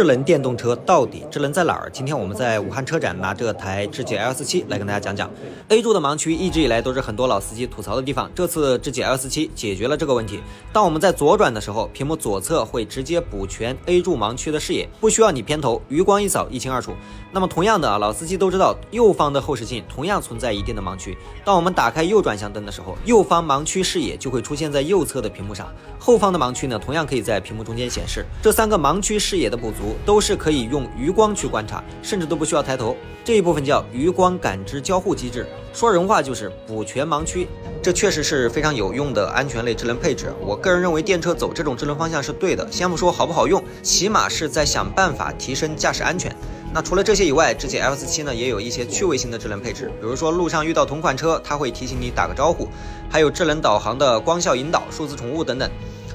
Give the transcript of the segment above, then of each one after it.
智能电动车到底智能在哪儿？今天我们在武汉车展拿这台智己 L 四七来跟大家讲讲。A 柱的盲区一直以来都是很多老司机吐槽的地方，这次智己 L 四七解决了这个问题。当我们在左转的时候，屏幕左侧会直接补全 A 柱盲区的视野，不需要你偏头，余光一扫一清二楚。那么同样的啊，老司机都知道，右方的后视镜同样存在一定的盲区。当我们打开右转向灯的时候，右方盲区视野就会出现在右侧的屏幕上，后方的盲区呢，同样可以在屏幕中间显示。这三个盲区视野的补足，都是可以用余光去观察，甚至都不需要抬头。这一部分叫余光感知交互机制，说人话就是补全盲区。这确实是非常有用的安全类智能配置。我个人认为电车走这种智能方向是对的。先不说好不好用，起码是在想办法提升驾驶安全。那除了这些以外，智己 L 四七呢也有一些趣味性的智能配置，比如说路上遇到同款车，它会提醒你打个招呼，还有智能导航的光效引导、数字宠物等等。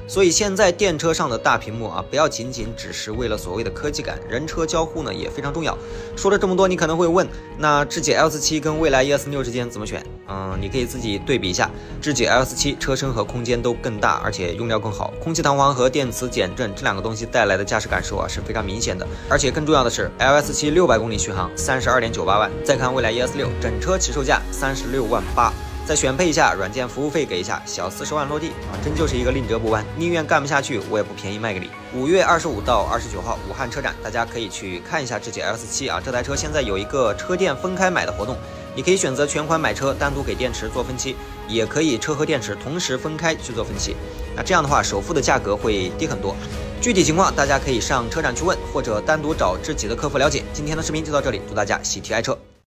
所以现在电车上的大屏幕啊，不要仅仅只是为了所谓的科技感，人车交互呢也非常重要。说了这么多，你可能会问，那智己 L 四七跟蔚来 ES 六之间怎么选？嗯，你可以自己对比一下，智己 L 四七车身和空间都更大，而且用料更好，空气弹簧和电磁减震这两个东西带来的驾驶感受啊是非常明显的。而且更重要的是，L 四七六百公里续航，三十二点九八万。再看蔚来 ES 六，整车起售价三十六万八。再选配一下软件服务费给一下，小四十万落地啊，真就是一个宁折不弯，宁愿干不下去，我也不便宜卖给你。五月二十五到二十九号武汉车展，大家可以去看一下智己 L 四七啊，这台车现在有一个车电分开买的活动，你可以选择全款买车，单独给电池做分期，也可以车和电池同时分开去做分期。那这样的话，首付的价格会低很多。具体情况大家可以上车展去问，或者单独找智己的客服了解。今天的视频就到这里，祝大家喜提爱车。